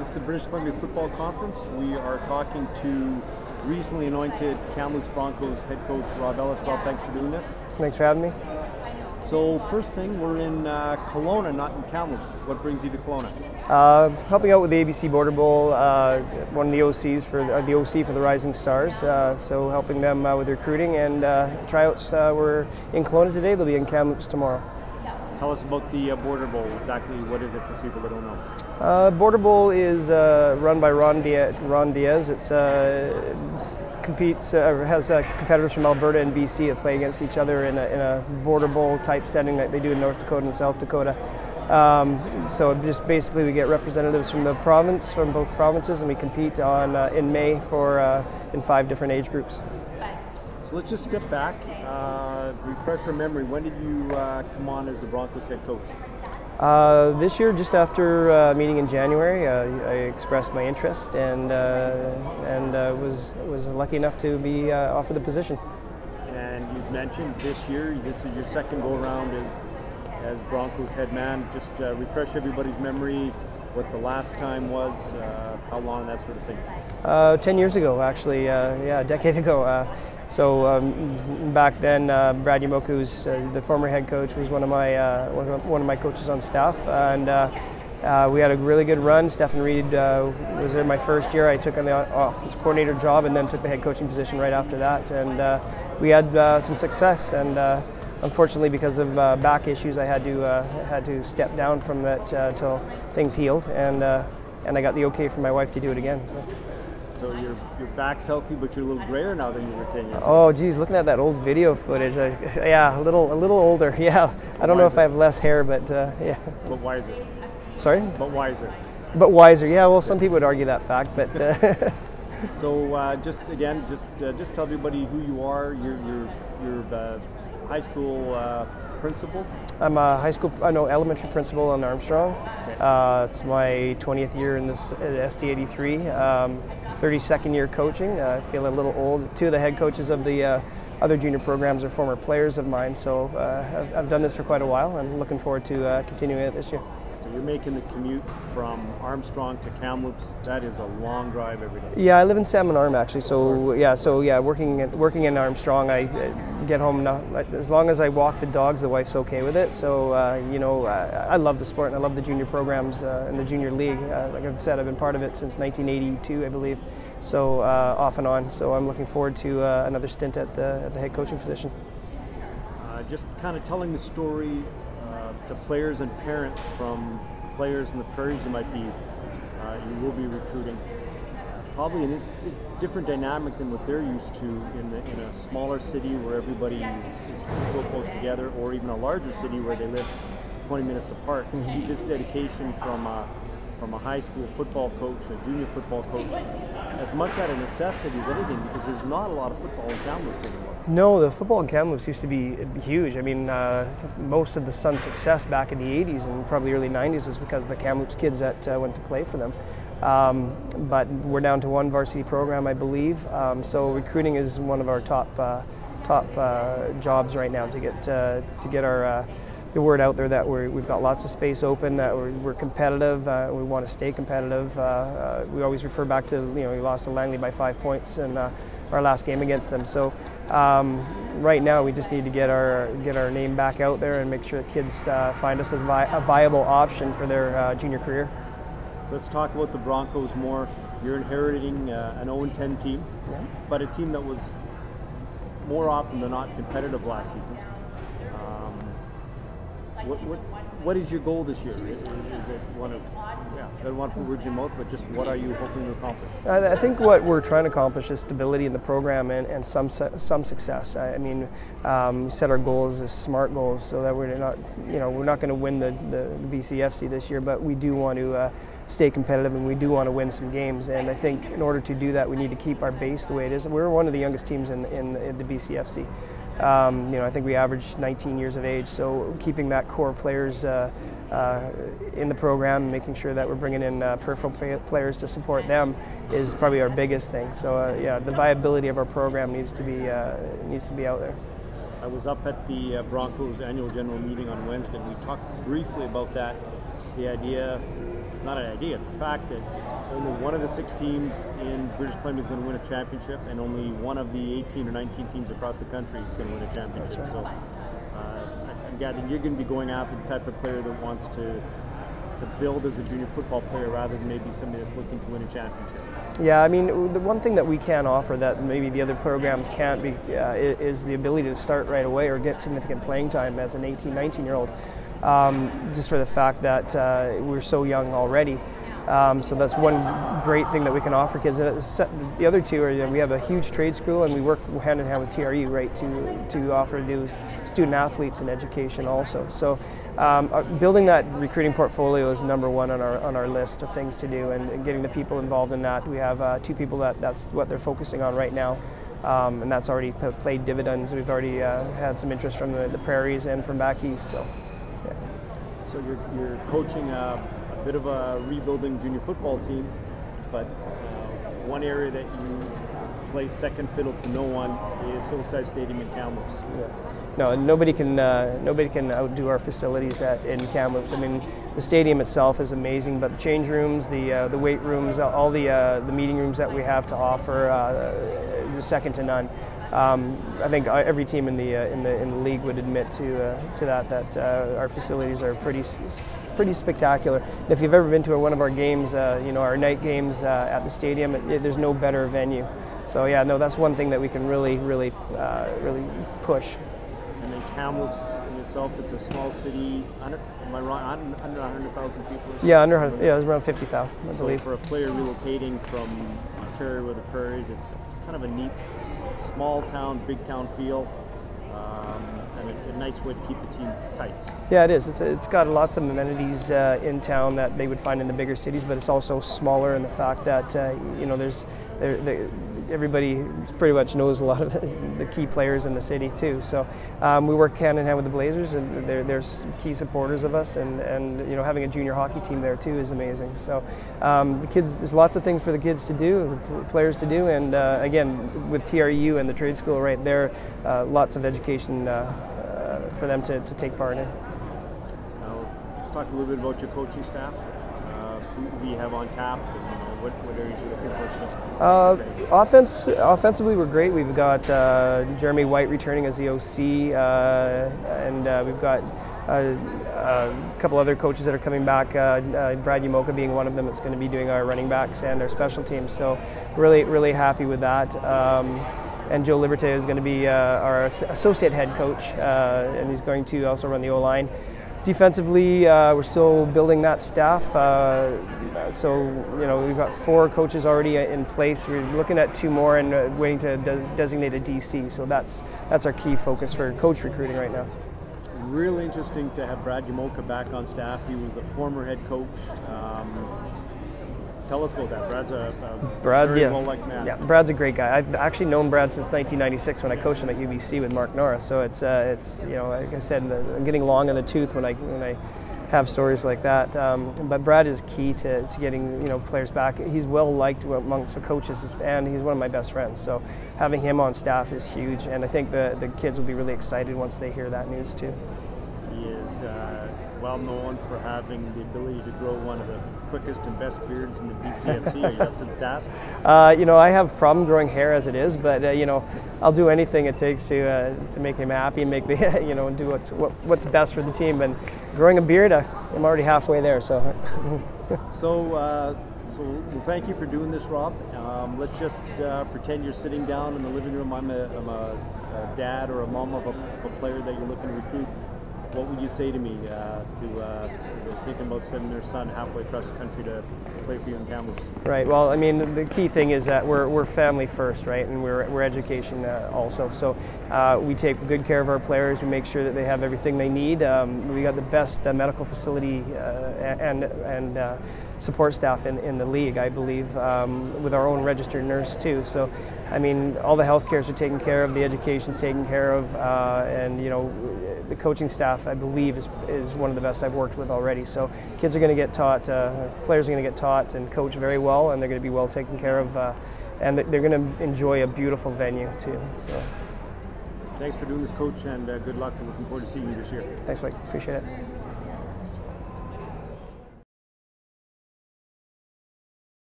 It's the British Columbia Football Conference. We are talking to recently anointed Kamloops Broncos head coach Rob Ellis. Rob, thanks for doing this. Thanks for having me. So, first thing, we're in uh, Kelowna, not in Kamloops. What brings you to Kelowna? Uh, helping out with the ABC Border Bowl, uh, one of the OCs for uh, the OC for the Rising Stars. Uh, so helping them uh, with recruiting and uh, tryouts. were in Kelowna today. They'll be in Kamloops tomorrow. Tell us about the Border Bowl. Exactly what is it for people that don't know? Uh, Border Bowl is uh, run by Ron Diaz. Ron Diaz. It's uh, competes uh, has uh, competitors from Alberta and BC that play against each other in a, in a, Border Bowl type setting that they do in North Dakota and South Dakota. Um, so just basically we get representatives from the province, from both provinces, and we compete on uh, in May for in five different age groups. So let's just step back, refresh our memory. When did you come on as the Broncos head coach? Uh, this year, just after uh, meeting in January, uh, I expressed my interest and uh, and uh, was was lucky enough to be uh, offered the position. And you've mentioned this year, this is your second go around as as Broncos head man. Just refresh everybody's memory. What the last time was, how long, that sort of thing. Ten years ago, actually, yeah, a decade ago. So um, back then, uh, Brad Yamoka, who's uh, the former head coach, was one of my uh, one of my coaches on staff, and uh, uh, we had a really good run. Stefan Reed uh, was there my first year. I took on the offense coordinator job, and then took the head coaching position right after that. And we had some success. And unfortunately, because of back issues, I had to had to step down from that until things healed. And and I got the okay from my wife to do it again. So. So your your back's healthy, but you're a little grayer now than you were ten years. ago. Oh, geez, looking at that old video footage, I, yeah, a little a little older. Yeah, I don't know if I have less hair, but uh, yeah. But wiser. Sorry. But wiser. But wiser. Yeah. Well, some people would argue that fact, but. Uh, so uh, just again, just uh, just tell everybody who you are. You're you're you're uh, high school uh, principal? I'm a high school, I know, elementary principal in Armstrong. Uh, it's my 20th year in this SD 83. Um, 32nd year coaching. Uh, I feel a little old. Two of the head coaches of the uh, other junior programs are former players of mine, so uh, I've, I've, done this for quite a while and looking forward to uh, continuing it this year. So you're making the commute from Armstrong to Kamloops. That is a long drive every day. Yeah, I live in Salmon Arm actually. So yeah, so yeah, working working in Armstrong, I get home now, as long as I walk the dogs. The wife's okay with it. So uh, you know, uh, I love the sport and I love the junior programs uh, and the junior league. Uh, like I've said, I've been part of it since 1982, I believe. So uh, off and on. So I'm looking forward to uh, another stint at the at the head coaching position. just kind of telling the story to players and parents from players in the prairies you might be uh, you will be recruiting. Probably in a different dynamic than what they're used to in, the, in a smaller city where everybody is, is, so close together or even a larger city where they live 20 minutes apart. To see this dedication from uh, from a high school football coach, a junior football coach, as much out of necessity as anything because there's not a lot of football in Kamloops anymore. No, the football in Kamloops used to be huge. I mean, uh, most of the Sun's success back in the 80s and probably early 90s was because the Kamloops kids that uh, went to play for them. Um, but we're down to one varsity program, I believe. Um, so recruiting is one of our top uh, top uh, jobs right now to get uh, to get our uh, the word out there that we have got lots of space open, that we're, we're competitive, uh, we want to stay competitive. Uh, uh, we always refer back to, you know, we lost to Langley by five points in uh, our last game against them. So um, right now we just need to get our, get our name back out there and make sure that kids uh, find us as vi a viable option for their uh, junior career. Let's talk about the Broncos more. You're inheriting an 0-10 team, yeah. but a team that was more often than not competitive last season. What, what, what is your goal this year? Is, it one of, yeah, I don't want to put words in your mouth, but just what are you hoping to accomplish? I think what we're trying to accomplish is stability in the program and, and some some success. I, mean, um, set our goals as smart goals so that we're not, you know, we're not going to win the, the, the, BCFC this year, but we do want to uh, stay competitive and we do want to win some games. And I think in order to do that, we need to keep our base the way it is. We're one of the youngest teams in, in, in the BCFC. Um, you know, I think we averaged 19 years of age, so keeping that core players uh, uh, in the program, making sure that we're bringing in uh, peripheral players to support them is probably our biggest thing. So uh, yeah, the viability of our program needs to be uh, needs to be out there. I was up at the uh, Broncos annual general meeting on Wednesday. We talked briefly about that the idea, not an idea, it's a fact that only one of the six teams in British Columbia is going to win a championship, and only one of the 18 or 19 teams across the country is going to win a championship. Right. So uh, I'm gathering you're going to be going after the type of player that wants to to build as a junior football player rather than maybe somebody that's looking to win a championship. Yeah, I mean, the one thing that we can offer that maybe the other programs can't be uh, is the ability to start right away or get significant playing time as an 18, 19 year old, um, just for the fact that uh, we're so young already. Um, so that's one great thing that we can offer kids. And the other two are you know, we have a huge trade school and we work hand in hand with TRU, right, to to offer those student athletes an education also. So um, uh, building that recruiting portfolio is number one on our on our list of things to do, and, and getting the people involved in that. We have uh, two people that that's what they're focusing on right now. Um, and that's already played dividends. We've already uh, had some interest from the, the, prairies and from back east. So, yeah. so you're, you're coaching uh, bit of a rebuilding junior football team, but uh, one area that you play second fiddle to no one is Hillside Stadium in Kamloops. Yeah. No, nobody can uh, nobody can outdo our facilities at in Kamloops. I mean, the stadium itself is amazing, but the change rooms, the uh, the weight rooms, all the uh, the meeting rooms that we have to offer, uh, is second to none. Um, I think every team in the uh, in the in the league would admit to uh, to that that uh, our facilities are pretty pretty spectacular. And if you've ever been to one of our games, uh, you know our night games uh, at the stadium, it, it, there's no better venue. So yeah, no, that's one thing that we can really really uh, really push. And then Kamloops in itself, it's a small city. Under, am I wrong? Under 100,000 people. Yeah, under yeah, it's around 50,000, I so believe. for a player relocating from Ontario or the prairies, it's, it's kind of a neat small town, big town feel. Way to keep the team tight. Yeah, it is. It's, it's got lots of amenities uh, in town that they would find in the bigger cities, but it's also smaller in the fact that uh, you know there's there, everybody pretty much knows a lot of the key players in the city too. So um, we work hand in hand with the Blazers, and they're key supporters of us. And, and you know having a junior hockey team there too is amazing. So um, the kids, there's lots of things for the kids to do, players to do, and uh, again with TRU and the trade school right there, uh, lots of education uh, for them to, to take part in. Now, let's talk a little bit about your coaching staff. Uh, who do you have on tap? what, what areas you're looking for? Uh, offense, offensively, we're great. We've got uh, Jeremy White returning as the OC, uh, and uh, we've got uh, a couple other coaches that are coming back. Uh, Brad Yamoka being one of them. That's going to be doing our running backs and our special teams. So, really, really happy with that. Um, and Joe Liberté is going to be our associate head coach, and he's going to also run the O line. Defensively, uh, we're still building that staff. Uh, so, you know, we've got four coaches already in place. We're looking at two more and uh, waiting to de designate a DC. So that's that's our key focus for coach recruiting right now. Really interesting to have Brad Yamoka back on staff. He was the former head coach. Um, Tell us about that. Brad's a, a Brad, very yeah. well-liked man. Yeah, Brad's a great guy. I've actually known Brad since 1996 when I coached him at UBC with Mark Norris. So it's uh, it's you know like I said, I'm getting long in the tooth when I when I have stories like that. Um, but Brad is key to, to getting you know players back. He's well liked amongst the coaches, and he's one of my best friends. So having him on staff is huge, and I think the the kids will be really excited once they hear that news too. He is. Uh, well known for having the ability to grow one of the quickest and best beards in the BCFC. Are you up to the task? Uh, you know, I have problem growing hair as it is, but uh, you know, I'll do anything it takes to uh, to make him happy, and make the you know, do what's what, what's best for the team. And growing a beard, uh, I'm already halfway there. So. so. Uh, so well, thank you for doing this, Rob. Um, let's just uh, pretend you're sitting down in the living room. I'm a, I'm a, a dad or a mom of a, of a player that you're looking to recruit what would you say to me uh, to uh, thinking about sending their son halfway across the country to play for you in Kamloops? Right. Well, I mean, the key thing is that we're, we're family first, right? And we're, we're education uh, also. So uh, we take good care of our players. We make sure that they have everything they need. Um, we got the best uh, medical facility uh, and and support staff in, in the league, I believe, um, with our own registered nurse too. So, I mean, all the health cares are taken care of, the education's taken care of, and you know, the coaching staff, I believe, is, is one of the best I've worked with already. So kids are going to get taught, uh, players are going to get taught and coach very well, and they're going to be well taken care of, uh, and they're going to enjoy a beautiful venue too. So. Thanks for doing this, coach, and uh, good luck. We're looking forward to seeing you this year. Thanks, Mike. Appreciate it.